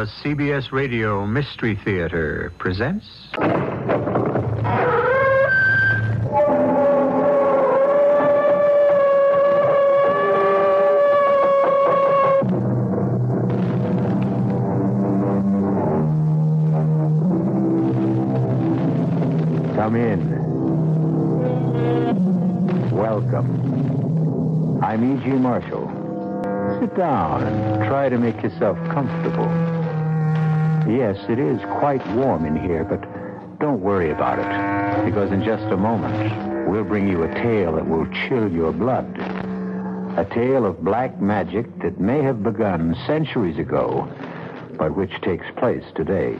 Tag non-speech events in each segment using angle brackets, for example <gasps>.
The CBS Radio Mystery Theater presents. Come in. Welcome. I'm E.G. Marshall. Sit down and try to make yourself comfortable. Yes, it is quite warm in here, but don't worry about it, because in just a moment, we'll bring you a tale that will chill your blood. A tale of black magic that may have begun centuries ago, but which takes place today.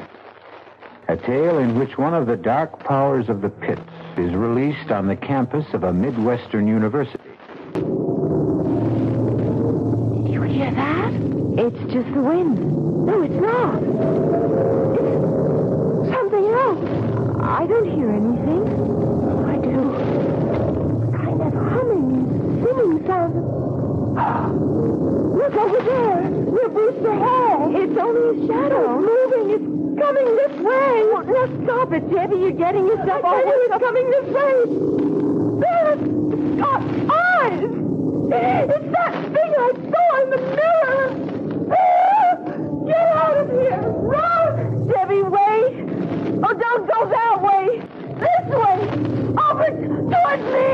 A tale in which one of the dark powers of the pits is released on the campus of a Midwestern university. You hear that? The wind. No, it's not. It's something else. I don't hear anything. I do. Kind of humming, singing sound. Look over there. Near Brewster Hall. It's only a shadow. It's moving. It's coming this way. Now stop it, Debbie. You're getting yourself all It's coming this way. There, it's got eyes. It's that thing I saw in the mirror. Don't go that way. This way. Over towards me.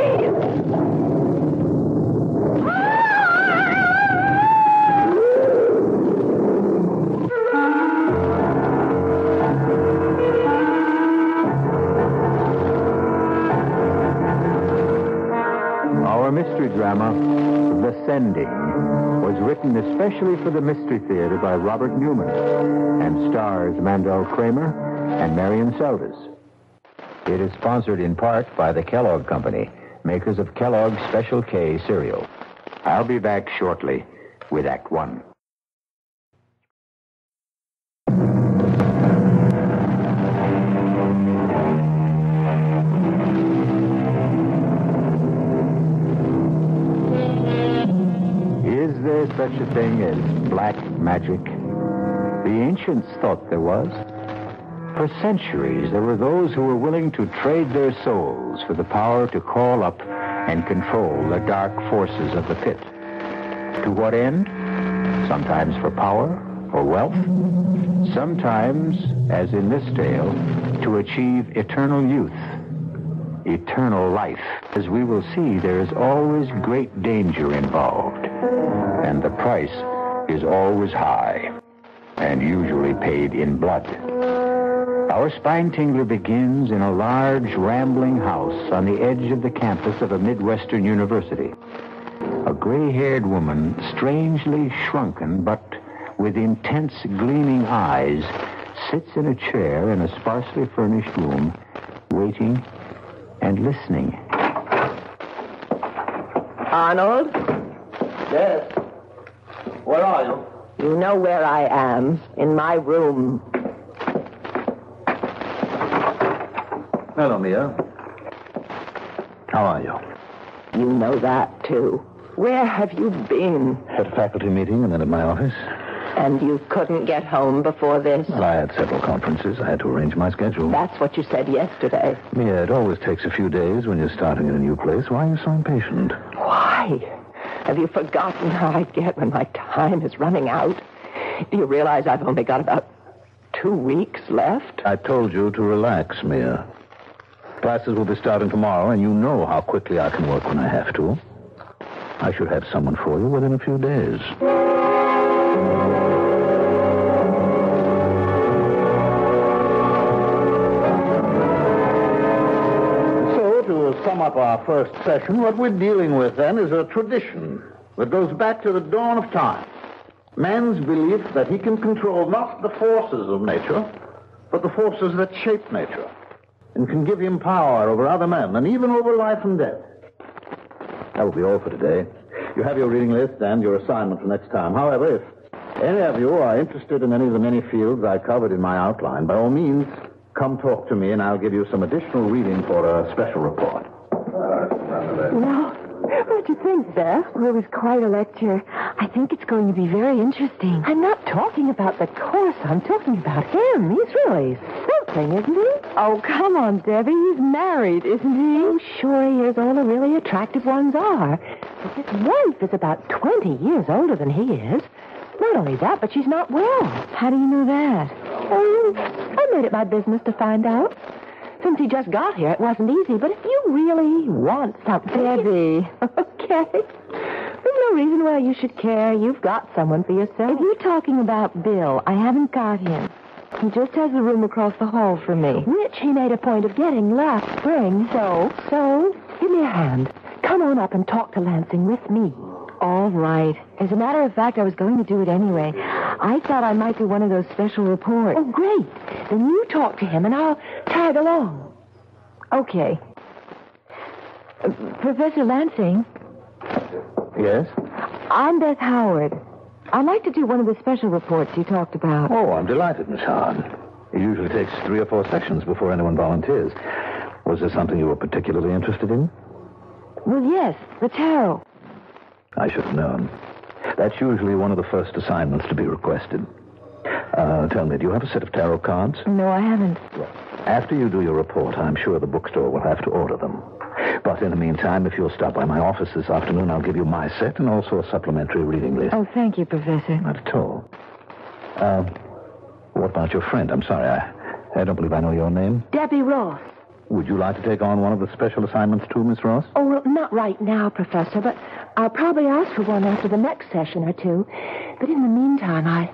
Our mystery drama, The Sending, was written especially for the Mystery Theater by Robert Newman and stars Mandel Kramer and Marian Seldes. It is sponsored in part by the Kellogg Company, makers of Kellogg's Special K cereal. I'll be back shortly with Act One. Is there such a thing as black magic? The ancients thought there was. For centuries, there were those who were willing to trade their souls for the power to call up and control the dark forces of the pit. To what end? Sometimes for power or wealth. Sometimes, as in this tale, to achieve eternal youth eternal life. As we will see, there is always great danger involved. And the price is always high, and usually paid in blood. Our spine tingler begins in a large, rambling house on the edge of the campus of a Midwestern university. A gray haired woman, strangely shrunken but with intense, gleaming eyes, sits in a chair in a sparsely furnished room, waiting and listening. Arnold, Yes. Where are you? you know where I am. In my room. Hello, Mia. How are you? You know that, too. Where have you been? At a faculty meeting and then at my office. And you couldn't get home before this? Well, I had several conferences. I had to arrange my schedule. That's what you said yesterday. Mia, it always takes a few days when you're starting in a new place. Why are you so impatient? Why? Have you forgotten how I get when my time is running out? Do you realize I've only got about two weeks left? I told you to relax, Mia. Classes will be starting tomorrow, and you know how quickly I can work when I have to. I should have someone for you within a few days. So, to sum up our first session, what we're dealing with then is a tradition that goes back to the dawn of time. Man's belief that he can control not the forces of nature, but the forces that shape nature, and can give him power over other men and even over life and death. That will be all for today. You have your reading list and your assignment for next time. However, if any of you are interested in any of the many fields I covered in my outline, by all means, come talk to me and I'll give you some additional reading for a special report. Uh, Where'd you think, Beth? Well, it was quite a lecture. I think it's going to be very interesting. I'm not talking about the course. I'm talking about him. He's really something, isn't he? Oh, come on, Debbie. He's married, isn't he? Oh, sure he is. All the really attractive ones are. But his wife is about 20 years older than he is. Not only that, but she's not well. How do you know that? Oh, I made it my business to find out. Since he just got here, it wasn't easy. But if you really want something... Debbie. <laughs> There's no reason why you should care. You've got someone for yourself. If you're talking about Bill, I haven't got him. He just has a room across the hall from me. Which he made a point of getting last spring. So, so, give me a hand. Come on up and talk to Lansing with me. All right. As a matter of fact, I was going to do it anyway. I thought I might do one of those special reports. Oh, great. Then you talk to him and I'll tag along. Okay. Uh, Professor Lansing, Yes? I'm Beth Howard. I'd like to do one of the special reports you talked about. Oh, I'm delighted, Miss Howard. It usually takes three or four sections before anyone volunteers. Was there something you were particularly interested in? Well, yes, the tarot. I should have known. That's usually one of the first assignments to be requested. Uh, tell me, do you have a set of tarot cards? No, I haven't. After you do your report, I'm sure the bookstore will have to order them. But in the meantime, if you'll stop by my office this afternoon, I'll give you my set and also a supplementary reading list. Oh, thank you, Professor. Not at all. Uh, what about your friend? I'm sorry, I, I don't believe I know your name. Debbie Ross. Would you like to take on one of the special assignments too, Miss Ross? Oh, well, not right now, Professor, but I'll probably ask for one after the next session or two. But in the meantime, I,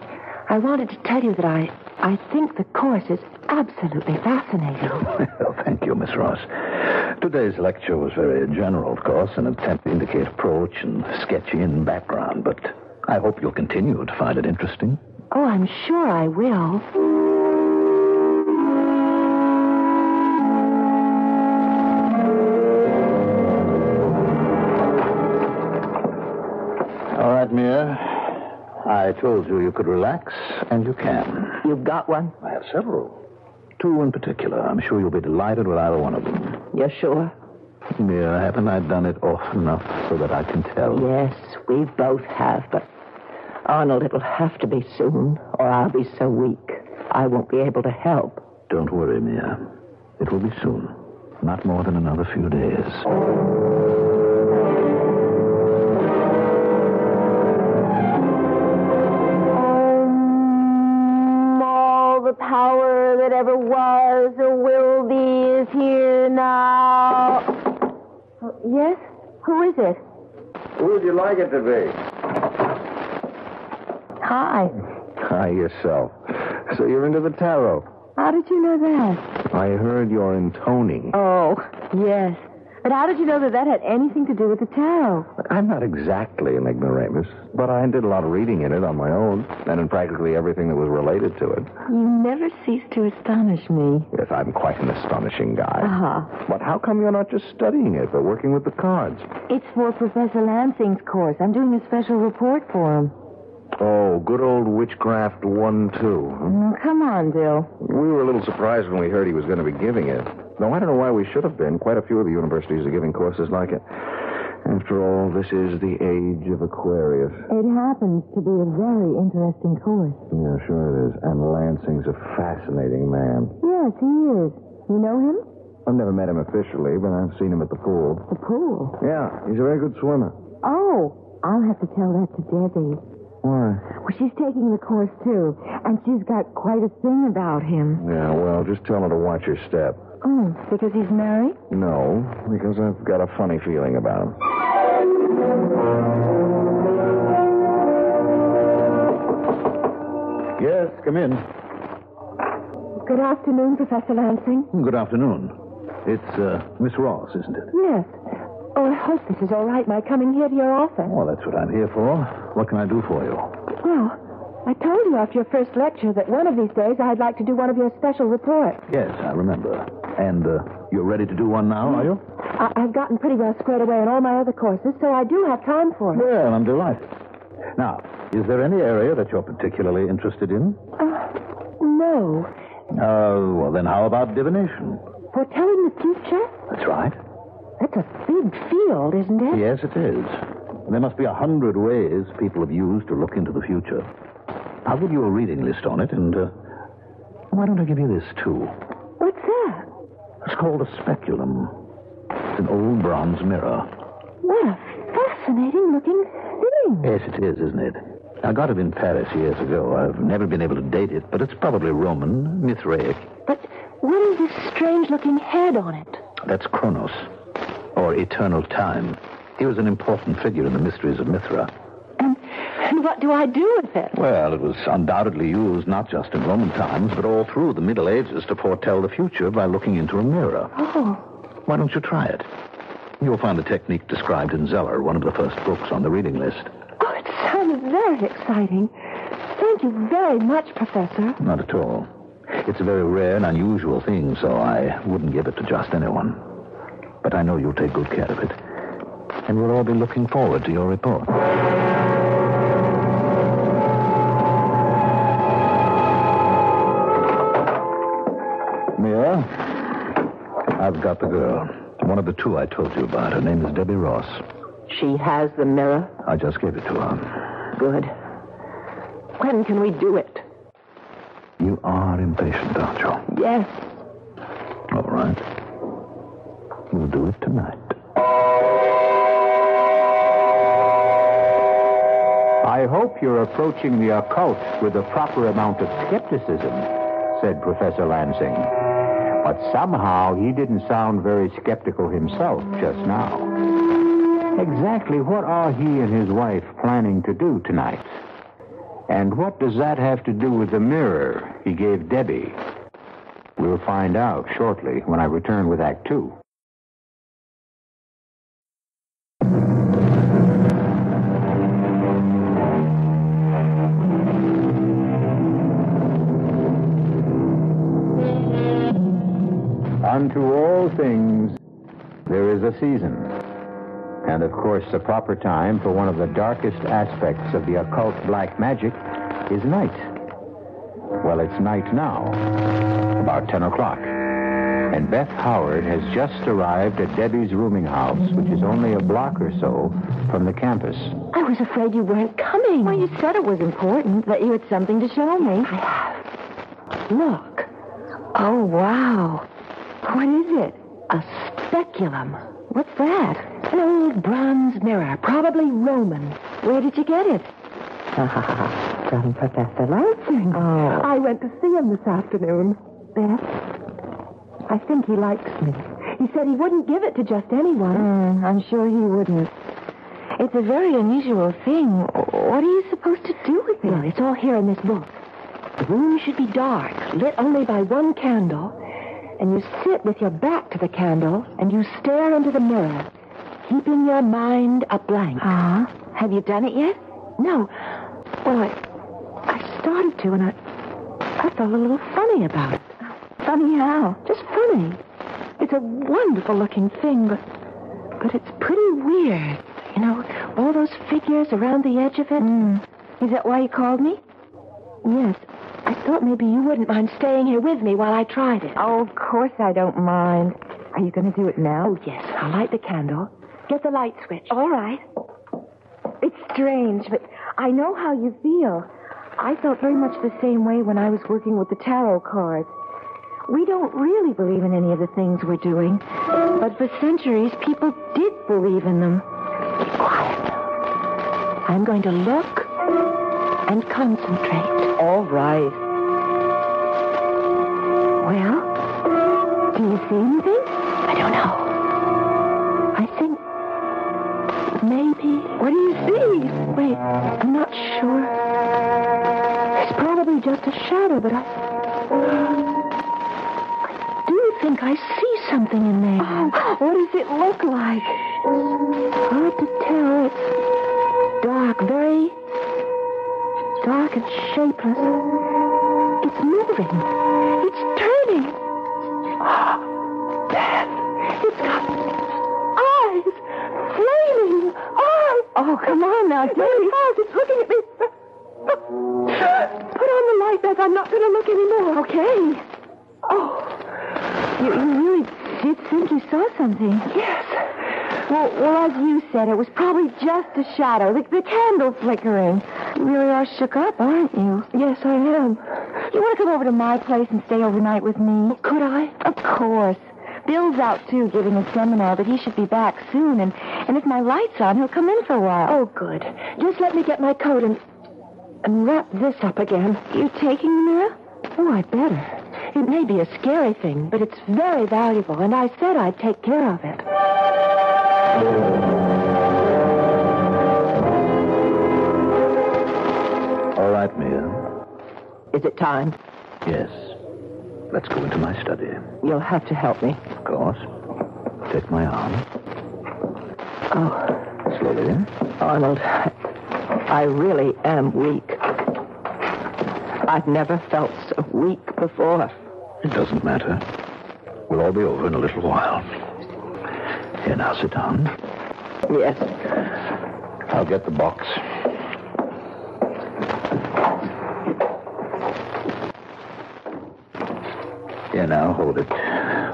I wanted to tell you that I, I think the course is absolutely fascinating. <laughs> Well, thank you, Miss Ross. Today's lecture was very general, of course, an attempt to indicate approach and sketch in background, but I hope you'll continue to find it interesting. Oh, I'm sure I will. All right, Mia. I told you you could relax, and you can. You've got one? I have several. Two in particular. I'm sure you'll be delighted with either one of them. You're sure? Mia, haven't I done it often enough so that I can tell? Yes, we both have, but Arnold, it'll have to be soon, or I'll be so weak I won't be able to help. Don't worry, Mia. It will be soon. Not more than another few days. Power that ever was or will be is here now. Oh, yes? Who is it? Who would you like it to be? Hi. Hi, yourself. So you're into the tarot. How did you know that? I heard you're intoning. Oh, yes. But how did you know that that had anything to do with the tarot? I'm not exactly an ignoramus, but I did a lot of reading in it on my own, and in practically everything that was related to it. You never cease to astonish me. Yes, I'm quite an astonishing guy. Uh-huh. But how come you're not just studying it, but working with the cards? It's for Professor Lansing's course. I'm doing a special report for him. Oh, good old Witchcraft 1 2. Oh, come on, Bill. We were a little surprised when we heard he was going to be giving it. Though I don't know why we should have been. Quite a few of the universities are giving courses like it. After all, this is the age of Aquarius. It happens to be a very interesting course. Yeah, sure it is. And Lansing's a fascinating man. Yes, he is. You know him? I've never met him officially, but I've seen him at the pool. The pool. Yeah, he's a very good swimmer. Oh, I'll have to tell that to Debbie. Why? Well, she's taking the course, too. And she's got quite a thing about him. Yeah, well, just tell her to watch her step. Oh, because he's married? No, because I've got a funny feeling about him. Yes, come in. Good afternoon, Professor Lansing. Good afternoon. It's uh, Miss Ross, isn't it? Yes. Oh, I hope this is all right, my coming here to your office. Well, that's what I'm here for. What can I do for you? Well, I told you after your first lecture that one of these days I'd like to do one of your special reports. Yes, I remember. And uh, you're ready to do one now, are you? I- I've gotten pretty well squared away in all my other courses, so I do have time for it. Well, I'm delighted. Now, is there any area that you're particularly interested in? No. Uh, well, then how about divination? Foretelling the future? That's right. That's a big field, isn't it? Yes, it is. There must be a hundred ways people have used to look into the future. I'll give you a reading list on it, and uh, why don't I give you this, too? It's called a speculum. It's an old bronze mirror. What a fascinating looking thing. Yes, it is, isn't it? I got it in Paris years ago. I've never been able to date it, but it's probably Roman, Mithraic. But what is this strange looking head on it? That's Kronos, or eternal time. He was an important figure in the mysteries of Mithra. And, what do I do with it? Well, it was undoubtedly used not just in Roman times, but all through the Middle Ages to foretell the future by looking into a mirror. Oh, Why don't you try it? You'll find the technique described in Zeller, one of the first books on the reading list. oh, it sounds very exciting. Thank you very much, Professor. Not at all. It's a very rare and unusual thing, so I wouldn't give it to just anyone. But I know you'll take good care of it. And we'll all be looking forward to your report. I've got the girl. One of the two I told you about. Her name is Debbie Ross. She has the mirror. I just gave it to her. Good. When can we do it? You are impatient, aren't you? Yes. All right. We'll do it tonight. I hope you're approaching the occult with the proper amount of skepticism, said Professor Lansing. But somehow he didn't sound very skeptical himself just now. Exactly what are he and his wife planning to do tonight? And what does that have to do with the mirror he gave Debbie? We'll find out shortly when I return with Act Two. Things there is a season. And of course, the proper time for one of the darkest aspects of the occult black magic is night. Well, it's night now, about 10 o'clock. And Beth Howard has just arrived at Debbie's rooming house, which is only a block or so from the campus. I was afraid you weren't coming. Well, you said it was important, that you had something to show me. I have. Look, Oh, wow. What is it? A speculum. What's that? An old bronze mirror, probably Roman. Where did you get it? <laughs> From Professor Lansing. Oh. I went to see him this afternoon. Beth, I think he likes me. He said he wouldn't give it to just anyone. Mm, I'm sure he wouldn't. It's a very unusual thing. What are you supposed to do with it? Well, it? it's all here in this book. The room should be dark, lit only by one candle, and you sit with your back to the candle and you stare into the mirror, keeping your mind a blank. Ah, have you done it yet? No. Well, I, I started to, and I, I felt a little funny about it. Funny how? Just funny. It's a wonderful looking thing, but, but it's pretty weird. You know, all those figures around the edge of it. Mm. Is that why you called me? Yes. I thought maybe you wouldn't mind staying here with me while I tried it. Oh, of course I don't mind. Are you going to do it now? Oh, yes. I'll light the candle. Get the light switch. All right. It's strange, but I know how you feel. I felt very much the same way when I was working with the tarot cards. We don't really believe in any of the things we're doing, but for centuries, people did believe in them. Be quiet. I'm going to look and concentrate. All right. Well, do you see anything? I don't know. I think maybe. What do you see? Wait, I'm not sure. It's probably just a shadow, but I. I do think I see something in there. Oh, what does it look like? Hard to tell. It's dark, very dark and shapeless. It's moving. It's turning. Ah, Beth, it's got eyes, flaming eyes. Oh, come on now, really. It's looking at me. Put on the light, Beth. I'm not going to look anymore. Okay. Oh, You, you really did think you saw something. yes. Well, well, as you said, it was probably just a shadow, the, the candle flickering. You really are shook up, aren't you? Yes, I am. You want to come over to my place and stay overnight with me? Could I? Of course. Bill's out, too, giving a seminar, but he should be back soon. And, and if my light's on, he'll come in for a while. Oh, good. Just let me get my coat and, and wrap this up again. You taking the mirror? Oh, I better. It may be a scary thing, but it's very valuable, and I said I'd take care of it. All right, Mia. Is it time? Yes. Let's go into my study. You'll have to help me. Of course. Take my arm. Oh, Slowly. Arnold, I really am weak. I've never felt so weak before. It doesn't matter. We'll all be over in a little while. Here, now, sit down. Yes. I'll get the box. Here, now, hold it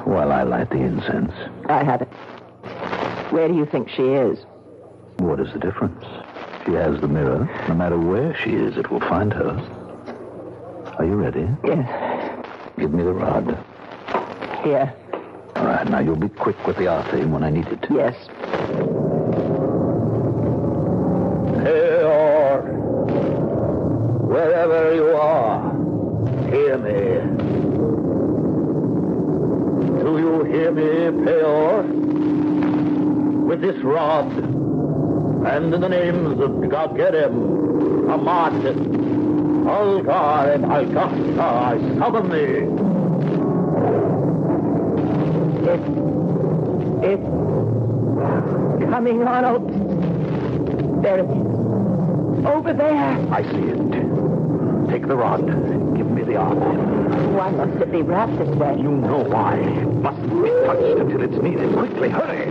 while I light the incense. I have it. Where do you think she is? What is the difference? She has the mirror. No matter where she is, it will find her. Are you ready? Yes. Give me the rod. Here. All right, now you'll be quick with the Arthim when I need it. Yes. Peor, wherever you are, hear me. Do you hear me, Peor? With this rod, and in the names of Gagerem, Hamad, Algar, and Algasta, I summon thee. It's. It's. Coming, Arnold. There it is. Over there. I see it. Take the rod. Give me the arm. Why must it be wrapped this way? You know why. Mustn't be touched until it's needed. Quickly, hurry.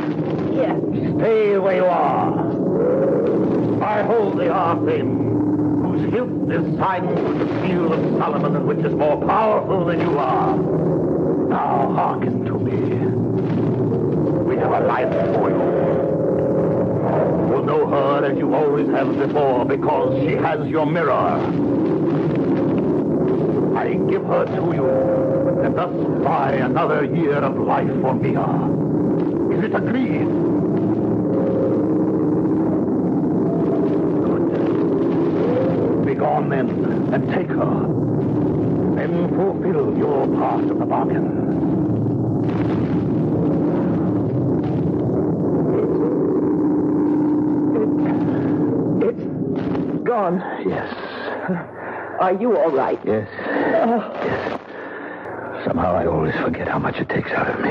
Yes. Stay where you are. I hold the Arthim, whose hilt is signed with the seal of Solomon and which is more powerful than you are. Now hearken to me. We have a life for you. You'll know her as you always have before because she has your mirror. Her to you, and thus buy another year of life for Mia. Is it agreed? Good. Begone then, and take her. Then fulfill your part of the bargain. It's gone. Yes. Are you all right? Yes. Oh. Yes. Somehow I always forget how much it takes out of me.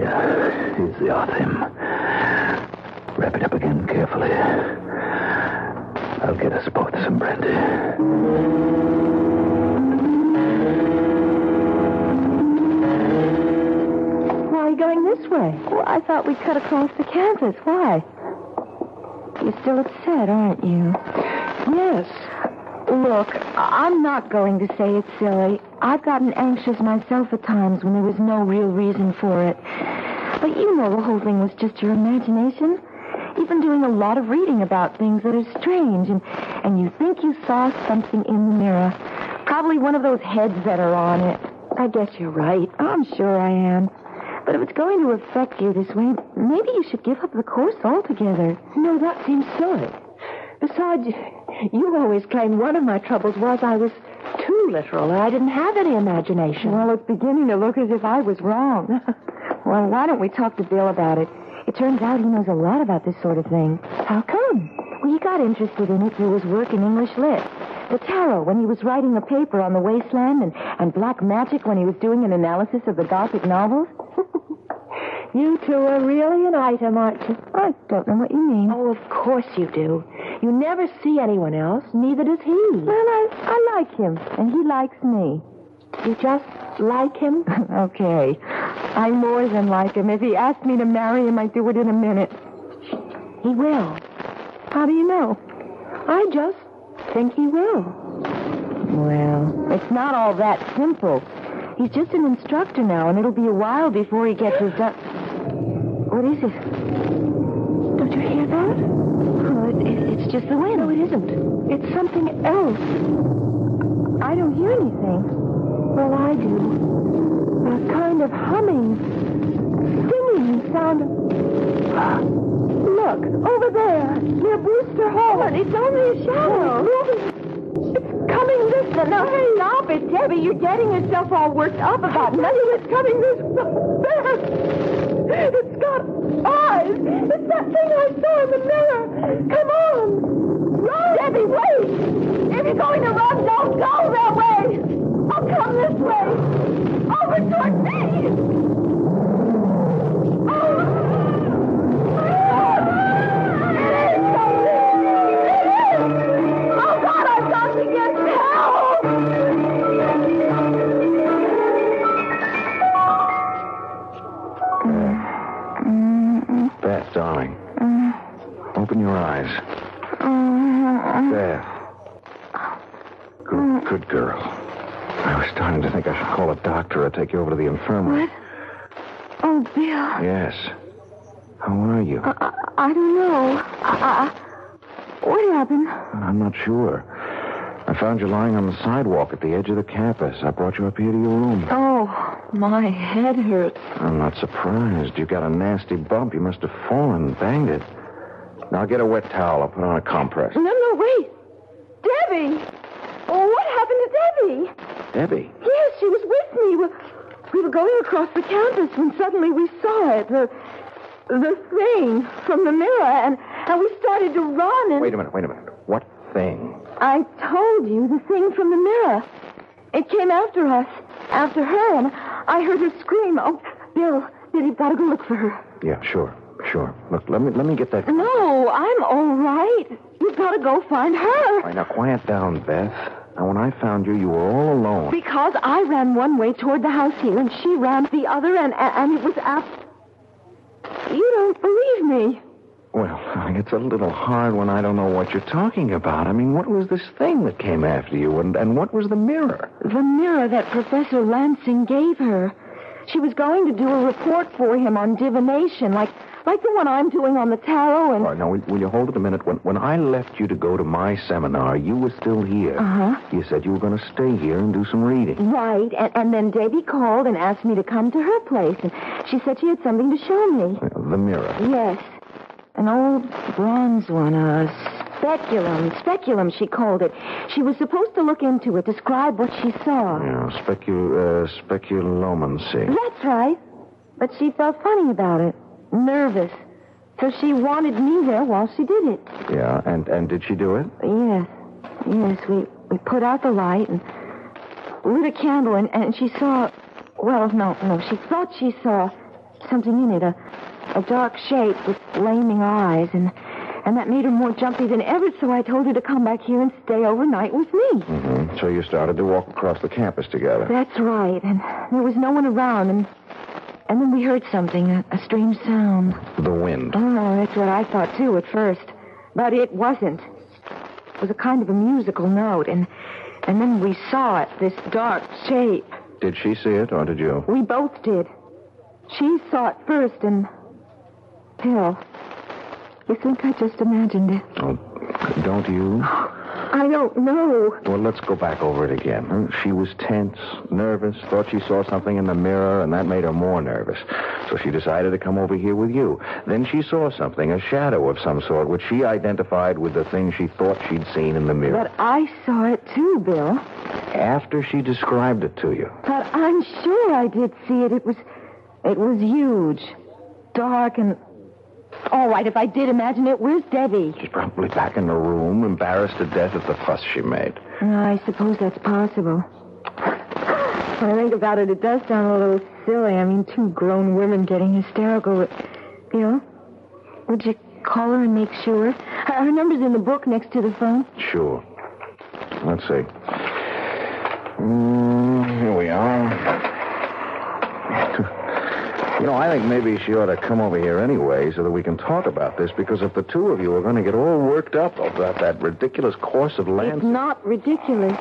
Yeah, here's the Arthim. Wrap it up again carefully. I'll get us both some brandy. Why are you going this way? Well, I thought we'd cut across the campus. Why? You're still upset, aren't you? Yes. Look, I'm not going to say it's silly. I've gotten anxious myself at times when there was no real reason for it. But you know the whole thing was just your imagination. You've been doing a lot of reading about things that are strange, and, and you think you saw something in the mirror. Probably one of those heads that are on it. I guess you're right. I'm sure I am. But if it's going to affect you this way, maybe you should give up the course altogether. No, that seems silly. Besides, you always claimed one of my troubles was I was too literal, and I didn't have any imagination. Well, it's beginning to look as if I was wrong. <laughs> well, why don't we talk to Bill about it? It turns out he knows a lot about this sort of thing. How come? Well, he got interested in it through his work in English Lit. The tarot when he was writing a paper on the wasteland, and, and black magic when he was doing an analysis of the Gothic novels. <laughs> you two are really an item, aren't you? I don't know what you mean. Oh, of course you do. You never see anyone else, neither does he. Well, I, I like him, and he likes me. You just like him? <laughs> okay. I more than like him. If he asked me to marry him, I'd do it in a minute. He will. How do you know? I just think he will. Well, it's not all that simple. He's just an instructor now, and it'll be a while before he gets his... What is it? Don't you hear that? Oh, it, it, it's just the wind. No, it isn't. It's something else. I don't hear anything. Well, I do. A kind of humming, singing sound. <gasps> Look, over there, near Brewster Hall. But it's only a shadow. It's moving. It's coming this way. Now, hey, stop it, Debbie. You're getting yourself all worked up about nothing. It's coming this way. <laughs> It's got eyes. It's that thing I saw in the mirror. Come on. Run. Debbie, wait. If you're going to run, don't go that way. I'll come this way. Over toward me. Infirmary. What? Oh, Bill. Yes. How are you? I, I don't know. I, I, what happened? I'm not sure. I found you lying on the sidewalk at the edge of the campus. I brought you up here to your room. Oh, my head hurts. I'm not surprised. You got a nasty bump. You must have fallen and banged it. Now get a wet towel. I'll put on a compress. No, no, wait. Debbie! Oh, what happened to Debbie? Debbie. Yes, she was with me. We, we were going across the campus when suddenly we saw it. The, the thing from the mirror, and, and we started to run. And Wait a minute, wait a minute. What thing? I told you the thing from the mirror. It came after us, after her, and I heard her scream. Oh, Bill, Bill, you've got to go look for her. Yeah, sure, sure. Look, let me let me get that. No, I'm all right. You've got to go find her. All right, now quiet down, Beth. Now, when I found you, you were all alone. Because I ran one way toward the house here, and she ran the other, and, and it was after. You don't believe me. Well, <laughs> it's a little hard when I don't know what you're talking about. I mean, what was this thing that came after you, and, and what was the mirror? The mirror that Professor Lansing gave her. She was going to do a report for him on divination, like like the one I'm doing on the tarot, and All right, now, will, will you hold it a minute? When, when I left you to go to my seminar, you were still here. Uh-huh. You said you were going to stay here and do some reading. right, and, and then Debbie called and asked me to come to her place, and she said she had something to show me. The mirror. Yes. An old bronze one, a speculum. Speculum, she called it. She was supposed to look into it, describe what she saw. Yeah, specu- uh, speculomancy. That's right. But she felt funny about it, nervous. So she wanted me there while she did it. Yeah, and, and did she do it? Yes. Yes, we, we put out the light and lit a candle, and, and she saw. Well, no, no, she thought she saw something in it, a, a dark shape with flaming eyes, and, and that made her more jumpy than ever, so I told her to come back here and stay overnight with me. Mm-hmm. So you started to walk across the campus together. That's right, and there was no one around, and and then we heard something, a, a strange sound. The wind. Oh, that's what I thought too at first, but it wasn't. It was a kind of a musical note, and and then we saw it, this dark shape. Did she see it, or did you? We both did. She saw it first, and Bill, you think I just imagined it? Oh, don't you? Oh, I don't know. Well, let's go back over it again. She was tense, nervous, thought she saw something in the mirror, and that made her more nervous. So she decided to come over here with you. Then she saw something, a shadow of some sort, which she identified with the thing she thought she'd seen in the mirror. But I saw it too, Bill. After she described it to you. But I'm sure I did see it. It was, it was huge, dark, and all right. If I did imagine it, where's Debbie? She's probably back in the room, embarrassed to death at the fuss she made. I suppose that's possible. When I think about it, it does sound a little silly. I mean, two grown women getting hysterical. But, know? would you call her and make sure? Her, her number's in the book next to the phone. Sure. Let's see. Mm, here we are. You know, I think maybe she ought to come over here anyway so that we can talk about this because if the two of you are going to get all worked up about that ridiculous course of land. It's not ridiculous.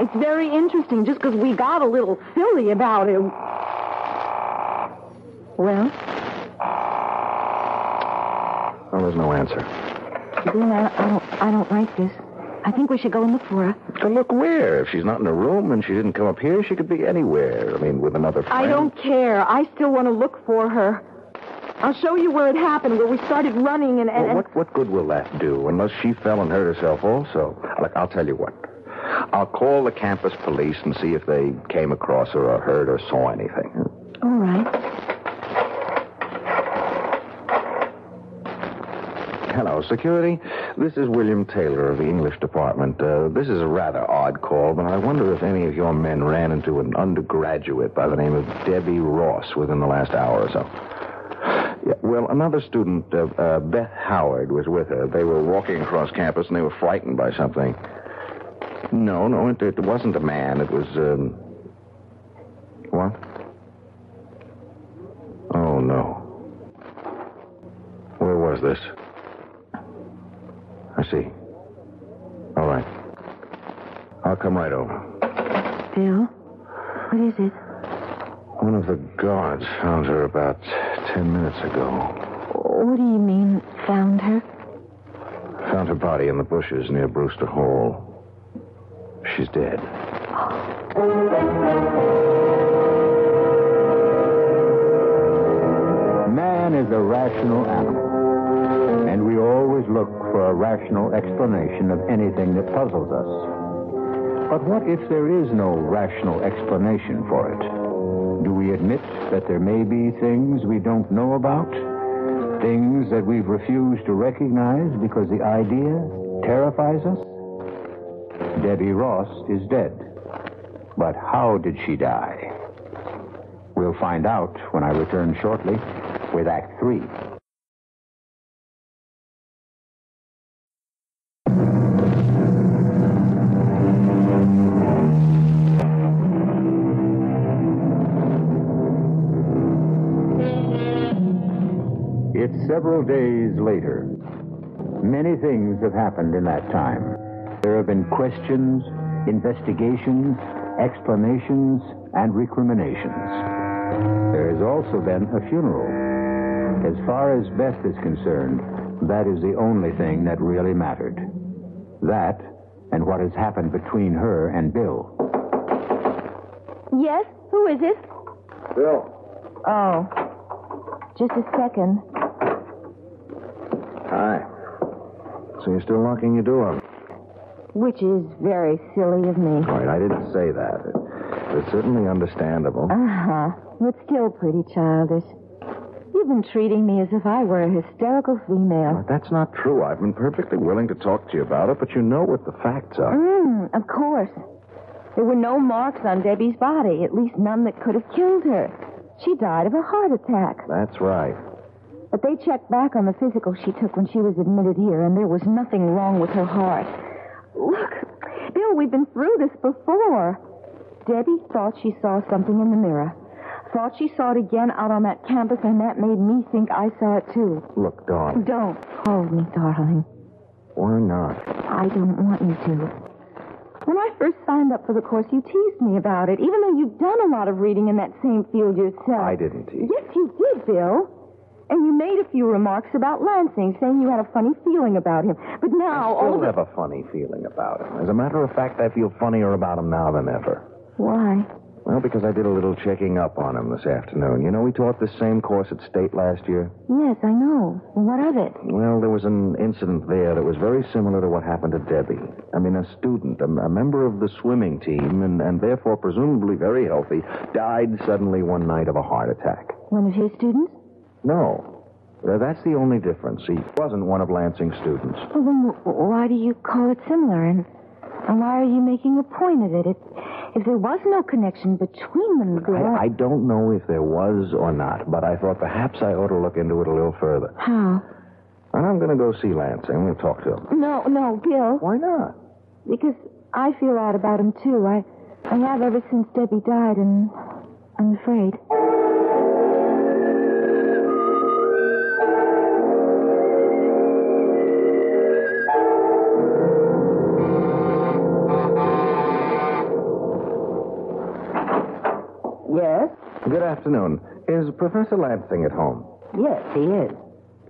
It's very interesting just because we got a little silly about it. Well, Well, there's no answer. Bill, I, I don't, I don't like this. I think we should go and look for her. To look where? If she's not in a room and she didn't come up here, she could be anywhere. I mean, with another friend. I don't care. I still want to look for her. I'll show you where it happened, where we started running and... and, Well, and- what, what good will that do? Unless she fell and hurt herself also. Look, I'll tell you what. I'll call the campus police and see if they came across her or heard or saw anything. All right. Security. This is William Taylor of the English department. Uh, this is a rather odd call, but I wonder if any of your men ran into an undergraduate by the name of Debbie Ross within the last hour or so. Yeah, well, another student, uh, uh, Beth Howard, was with her. They were walking across campus and they were frightened by something. No, no, it, it wasn't a man. It was, um... What? Oh, no. Where was this? I see. All right. I'll come right over. Bill, what is it? One of the guards found her about ten minutes ago. What do you mean, found her? Found her body in the bushes near Brewster Hall. She's dead. Man is a rational animal, and we always look for a rational explanation of anything that puzzles us. But what if there is no rational explanation for it? Do we admit that there may be things we don't know about? Things that we've refused to recognize because the idea terrifies us? Debbie Ross is dead. But how did she die? We'll find out when I return shortly with Act Three. Several days later. Many things have happened in that time. There have been questions, investigations, explanations, and recriminations. There has also been a funeral. As far as Beth is concerned, that is the only thing that really mattered. That and what has happened between her and Bill. Yes? Who is it? Bill. Oh. Just a second. Hi. So you're still locking your door? Which is very silly of me. All right, I didn't say that. It's certainly understandable. Uh-huh. But still pretty childish. You've been treating me as if I were a hysterical female. But that's not true. I've been perfectly willing to talk to you about it, but you know what the facts are. Mm, of course. There were no marks on Debbie's body, at least none that could have killed her. She died of a heart attack. That's right. But they checked back on the physical she took when she was admitted here, and there was nothing wrong with her heart. Look, Bill, we've been through this before. Debbie thought she saw something in the mirror. Thought she saw it again out on that campus, and that made me think I saw it too. Look, Dawn, Don't hold me, darling. why not? I don't want you to. When I first signed up for the course, you teased me about it, even though you've done a lot of reading in that same field yourself. I didn't tease. Yes, you did, Bill. And you made a few remarks about Lansing, saying you had a funny feeling about him. But now, I all still of have a funny feeling about him. As a matter of fact, I feel funnier about him now than ever. Why? Well, because I did a little checking up on him this afternoon. You know, we taught this same course at State last year. Yes, I know. What of it? Well, there was an incident there that was very similar to what happened to Debbie. I mean, a student, a, a member of the swimming team, and, and therefore presumably very healthy, died suddenly one night of a heart attack. One of his students? No. That's the only difference. He wasn't one of Lansing's students. Well, then why do you call it similar? And, and why are you making a point of it? If, if there was no connection between them, Bill... I, I don't know if there was or not, but I thought perhaps I ought to look into it a little further. How? And I'm going to go see Lansing. We'll talk to him. No, no, Bill. Why not? Because I feel odd about him, too. I, I have ever since Debbie died, and I'm afraid. Afternoon. Is Professor Lansing at home? Yes, he is.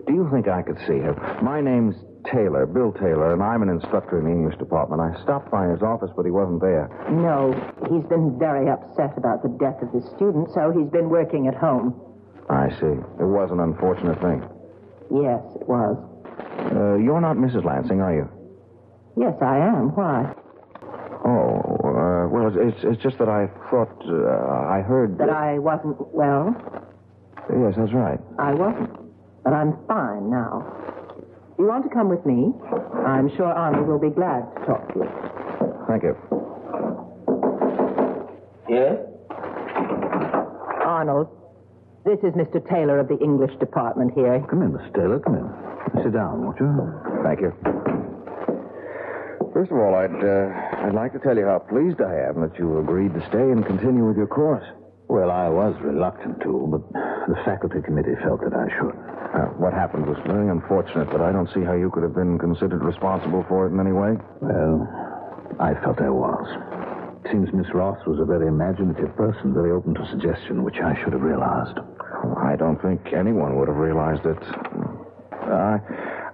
Do you think I could see him? My name's Taylor, Bill Taylor, and I'm an instructor in the English department. I stopped by his office, but he wasn't there. No, he's been very upset about the death of his student, so he's been working at home. I see. It was an unfortunate thing. Yes, it was. Uh, you're not Mrs. Lansing, are you? Yes, I am. Why? Oh, uh, well, it's, it's, it's just that I thought, uh, I heard... That I wasn't well? Yes, that's right. I wasn't. But I'm fine now. You want to come with me? I'm sure Arnold will be glad to talk to you. Thank you. Yes? Arnold, this is Mr. Taylor of the English department here. Come in, Miss Taylor. Come in. Sit down, won't you? Thank you. First of all, I'd, uh, I'd like to tell you how pleased I am that you agreed to stay and continue with your course. Well, I was reluctant to, but the faculty committee felt that I should. Uh, what happened was very unfortunate, but I don't see how you could have been considered responsible for it in any way. Well, I felt I was. It seems Miss Ross was a very imaginative person, very open to suggestion, which I should have realized. I don't think anyone would have realized it. I,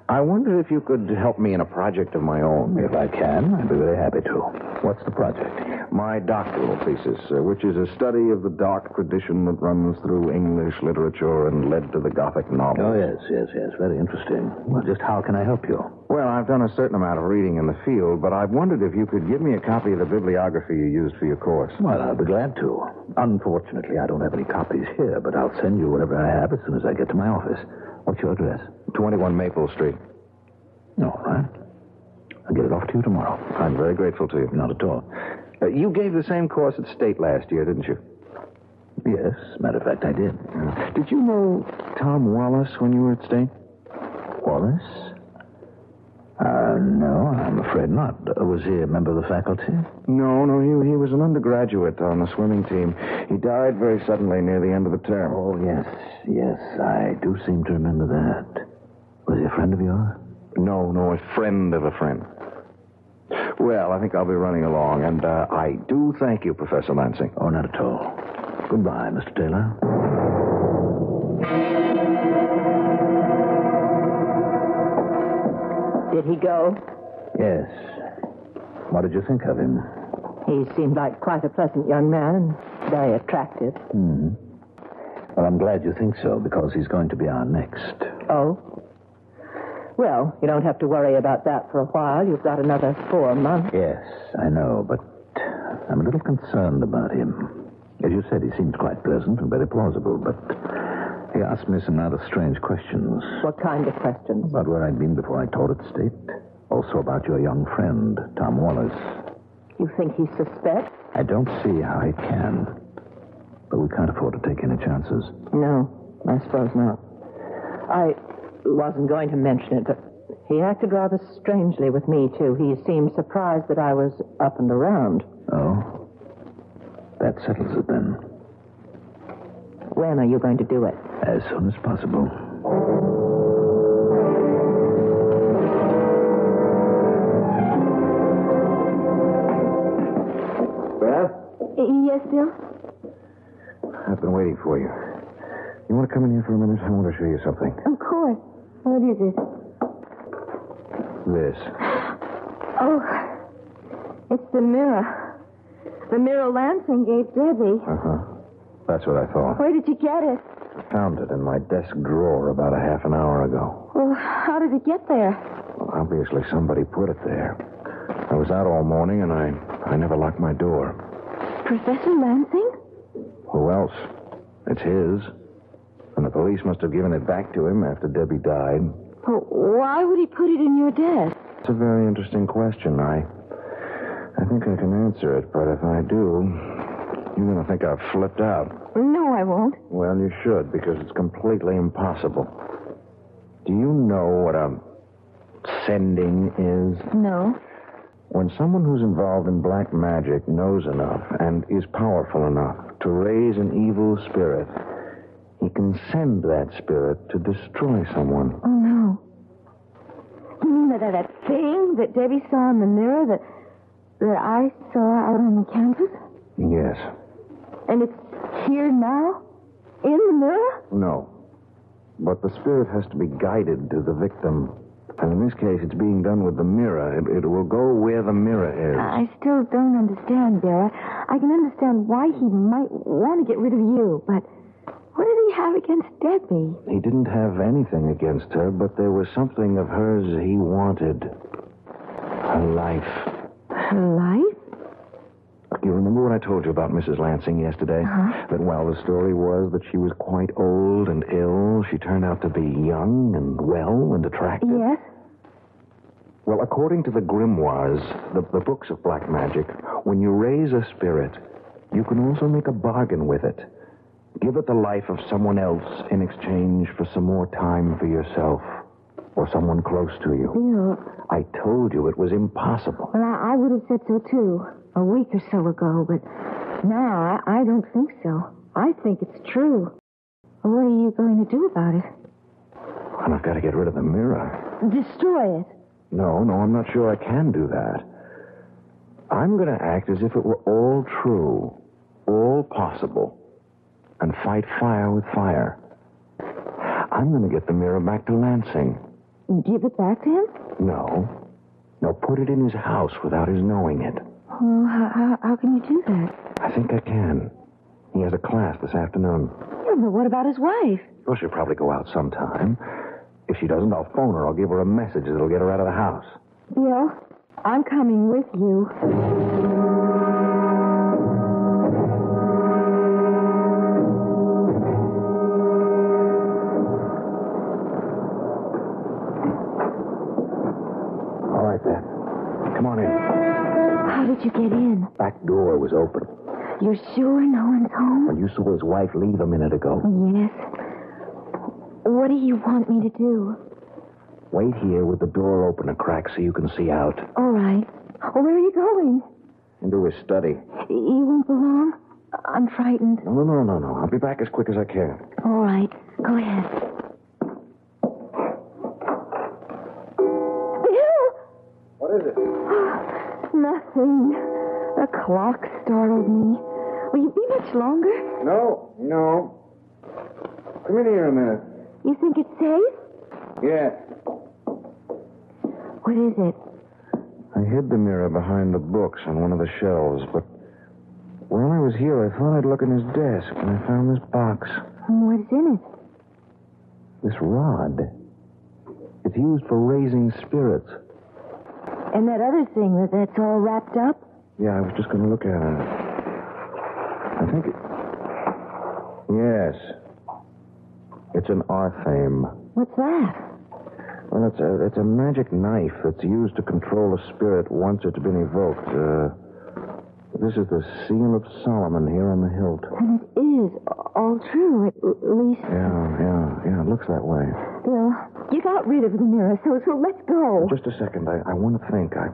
I wonder if you could help me in a project of my own. If I can, I'd be very happy to. What's the project? My doctoral thesis, uh, which is a study of the dark tradition that runs through English literature and led to the Gothic novel. Oh, yes, yes, yes. Very interesting. Well, just how can I help you? Well, I've done a certain amount of reading in the field, but I've wondered if you could give me a copy of the bibliography you used for your course. Well, I'll be glad to. Unfortunately, I don't have any copies here, but I'll send you whatever I have as soon as I get to my office. What's your address? 21 Maple Street. All right. I'll get it off to you tomorrow. I'm very grateful to you. Not at all. Uh, you gave the same course at State last year, didn't you? Yes, matter of fact, I did. Uh, did you know Tom Wallace when you were at State? Wallace? Uh, no, I'm afraid not. Uh, was he a member of the faculty? No, no, he, he was an undergraduate on the swimming team. He died very suddenly near the end of the term. Oh, yes, yes, I do seem to remember that. Was he a friend of yours? No, no, a friend of a friend. Well, I think I'll be running along, and uh, I do thank you, Professor Lansing. Oh, not at all. Goodbye, Mr. Taylor. Did he go? Yes. What did you think of him? He seemed like quite a pleasant young man very attractive. Hmm. Well, I'm glad you think so, because he's going to be our next. Oh? Well, you don't have to worry about that for a while. You've got another four months. Yes, I know, but I'm a little concerned about him. As you said, he seems quite pleasant and very plausible, but he asked me some rather strange questions. What kind of questions? About where I'd been before I taught at State. Also about your young friend, Tom Wallace. You think he suspects? I don't see how he can. But we can't afford to take any chances. No, I suppose not. I wasn't going to mention it, but he acted rather strangely with me, too. He seemed surprised that I was up and around. Oh? That settles it then. When are you going to do it? As soon as possible. Beth? Yes, Bill? I've been waiting for you. You want to come in here for a minute? I want to show you something. Of course. What is it? This. Oh, it's the mirror. The mirror Lansing gave Debbie. Uh huh. That's what I thought. Where did you get it? I found it in my desk drawer about a half an hour ago. Well, how did it get there? Well, obviously, somebody put it there. I was out all morning, and I, I never locked my door. Professor Lansing? Who else? It's his. And the police must have given it back to him after Debbie died. Well, why would he put it in your desk? It's a very interesting question. I, I think I can answer it, but if I do, you're going to think I've flipped out. No, I won't. Well, you should, because it's completely impossible. Do you know what a sending is? No. When someone who's involved in black magic knows enough and is powerful enough to raise an evil spirit, he can send that spirit to destroy someone. Oh, no. You mean that, that thing that Debbie saw in the mirror that, that I saw out on the campus? Yes. And it's here now? In the mirror? No. But the spirit has to be guided to the victim. And in this case, it's being done with the mirror. It, it will go where the mirror is. I still don't understand, Vera. I can understand why he might want to get rid of you, but what did he have against Debbie? He didn't have anything against her, but there was something of hers he wanted. Her life. Her life? You remember what I told you about Mrs. Lansing yesterday? Uh-huh. That while the story was that she was quite old and ill, she turned out to be young and well and attractive? Yes. Well, according to the grimoires, the, the books of black magic, when you raise a spirit, you can also make a bargain with it. Give it the life of someone else in exchange for some more time for yourself or someone close to you. Bill, I told you it was impossible. well, I, I would have said so too a week or so ago, but now I, I don't think so. I think it's true. What are you going to do about it? And I've got to get rid of the mirror. Destroy it. No, no, I'm not sure I can do that. I'm going to act as if it were all true, all possible, and fight fire with fire. I'm going to get the mirror back to Lansing. Give it back to him? No. No, put it in his house without his knowing it. Oh, how, how, how can you do that? I think I can. He has a class this afternoon. Yeah, but what about his wife? Well, she'll probably go out sometime. If she doesn't, I'll phone her. I'll give her a message that'll get her out of the house. Bill, I'm coming with you. All right, then. Come on in. How did you get in? Back door was open. You're sure no one's home? Well, you saw his wife leave a minute ago. Yes. What do you want me to do? Wait here with the door open a crack so you can see out. All right. Oh, where are you going? Into his study. You won't be long? I'm frightened. No, no, no, no, no. I'll be back as quick as I can. All right. Go ahead. Bill! What is it? <gasps> <gasps> Nothing. The clock startled me. Will you be much longer? No, no. Come in here a minute. You think it's safe? Yeah. What is it? I hid the mirror behind the books on one of the shelves, but while I was here, I thought I'd look in his desk, and I found this box. What's in it? This rod. It's used for raising spirits. And that other thing that that's all wrapped up? Yeah, I was just going to look at it. I think it. Yes. It's an arthame. What's that? Well, it's a, it's a magic knife that's used to control a spirit once it's been evoked. Uh, this is the seal of Solomon here on the hilt. And it is all true, at, least. Yeah, yeah, yeah, it looks that way. Bill, you got rid of the mirror, so, so let's go. Just a second. I, I want to think. I,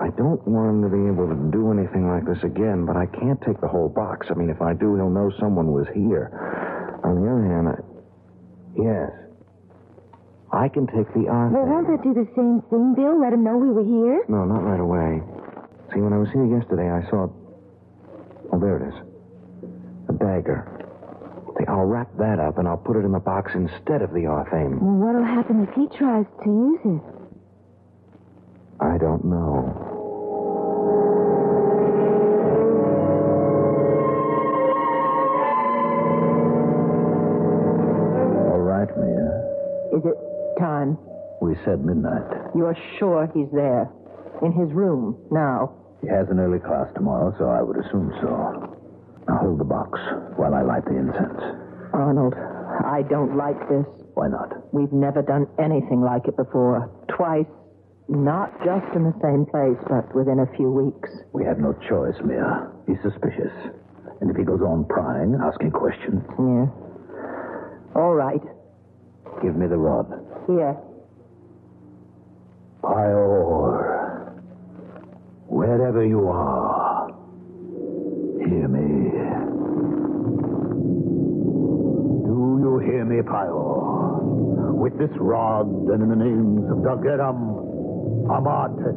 I don't want him to be able to do anything like this again, but I can't take the whole box. I mean, if I do, he'll know someone was here. On the other hand, I, yes, I can take the arthame. Well, won't that do the same thing, Bill? Let him know we were here? No, not right away. See, when I was here yesterday, I saw. Oh, there it is. A dagger. See, I'll wrap that up and I'll put it in the box instead of the arthame. Well, what'll happen if he tries to use it? I don't know. All right, Mia. Is it time? We said midnight. You're sure he's there? In his room now? He has an early class tomorrow, so I would assume so. Now hold the box while I light the incense. Arnold, I don't like this. Why not? We've never done anything like it before. Twice. Not just in the same place, but within a few weeks. We had no choice, Mia. He's suspicious. And if he goes on prying, asking questions, Yeah. All right. give me the rod. Here. Pior, wherever you are, hear me. Do With this rod and in the names of Dageram, Amatet,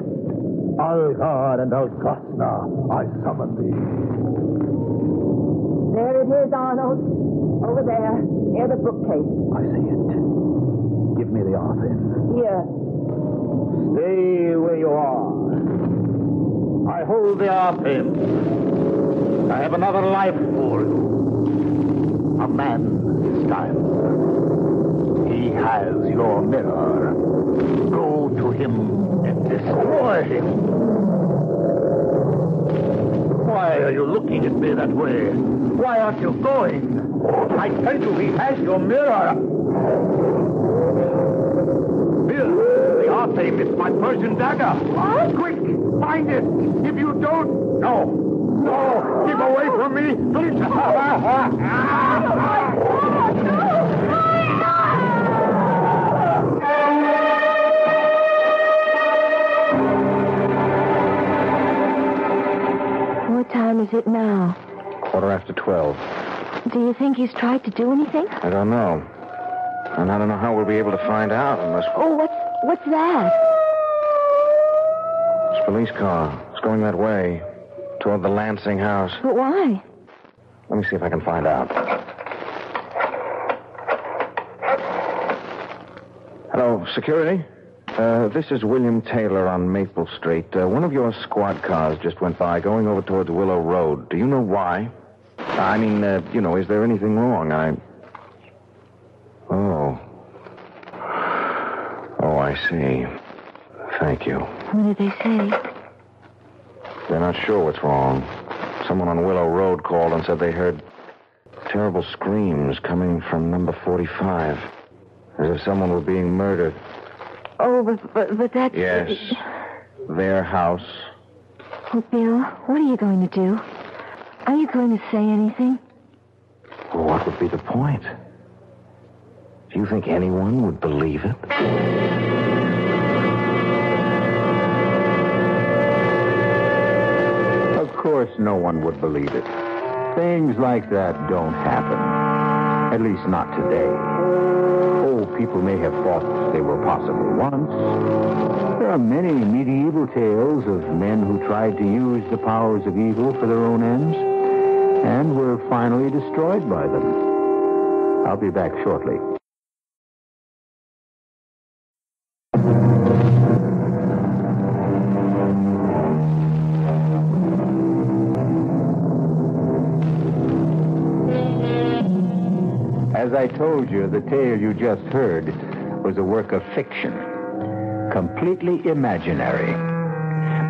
Algar, and Algasna, I summon thee. There it is, Arnold. Over there. near the bookcase. I see it. Give me the R then. Here. Stay where you are. I hold the R. I have another life for you. A man time. He has your mirror. Go to him and destroy him. Why are you looking at me that way? Why aren't you going? I tell you, he has your mirror. Bill, the arthame, it's my Persian dagger. What? Quick, find it. If you don't... No. No, keep away from me, please. <laughs> is it now? Quarter after 12. Do you think he's tried to do anything? I don't know. And I don't know how we'll be able to find out unless. Oh, what's what's that? It's a police car. It's going that way. Toward the Lansing house. But why? Let me see if I can find out. Hello, security? Uh, this is William Taylor on Maple Street. Uh, one of your squad cars just went by going over towards Willow Road. Do you know why? I mean, uh, you know, is there anything wrong? I. Oh. Oh, I see. Thank you. What did they say? They're not sure what's wrong. Someone on Willow Road called and said they heard terrible screams coming from number 45. As if someone were being murdered. Oh, but but, but that's Yes. Their house. Oh, Bill, what are you going to do? Are you going to say anything? Well, what would be the point? Do you think anyone would believe it? Of course, no one would believe it. Things like that don't happen. At least not today. Oh, people may have thought they were possible once. There are many medieval tales of men who tried to use the powers of evil for their own ends and were finally destroyed by them. I'll be back shortly. As I told you, the tale you just heard was a work of fiction, completely imaginary.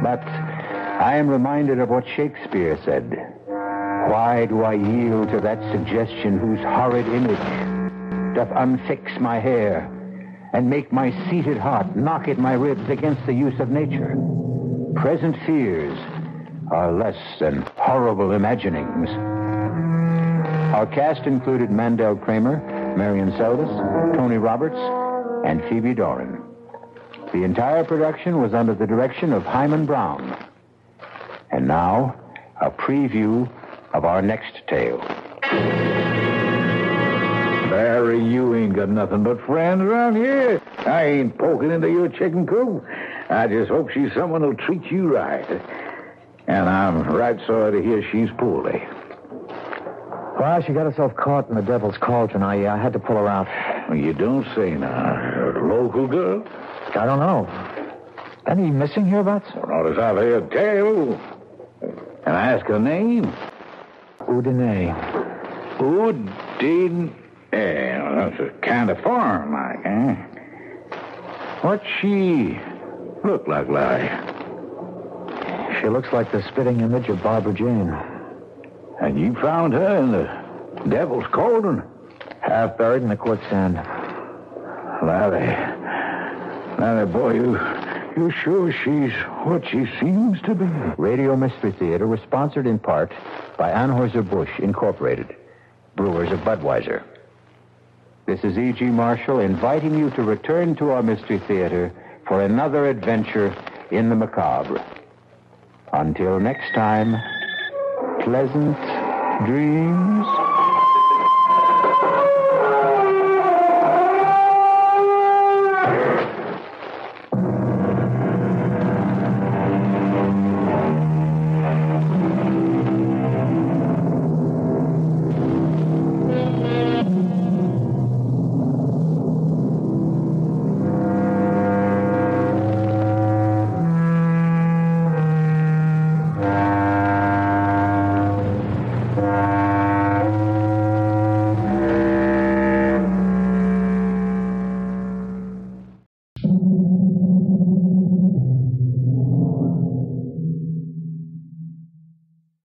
But I am reminded of what Shakespeare said. Why do I yield to that suggestion whose horrid image doth unfix my hair and make my seated heart knock at my ribs against the use of nature? Present fears are less than horrible imaginings. Our cast included Mandel Kramer, Marian Seldes, Tony Roberts, and Phoebe Dorin. The entire production was under the direction of Himan Brown. And now, a preview of our next tale. Barry, you ain't got nothing but friends around here. I ain't poking into your chicken coop. I just hope she's someone who'll treat you right. And I'm right sorry to hear she's poorly. Well, she got herself caught in the devil's cauldron. I, uh, had to pull her out. You don't say now. A local girl? I don't know. Any missing hereabouts? Not as I've heard tell. Can I ask her name? Udine. Udine. Yeah, that's a kind of foreign like, eh? What she look like, Larry? She looks like the spitting image of Barbara Jane. And you found her in the devil's cauldron? Half buried in the quicksand. Larry. Larry, boy, you, you sure she's what she seems to be? Radio Mystery Theater was sponsored in part by Anheuser-Busch Incorporated, brewers of Budweiser. This is E.G. Marshall inviting you to return to our Mystery Theater for another adventure in the macabre. Until next time, pleasant dreams.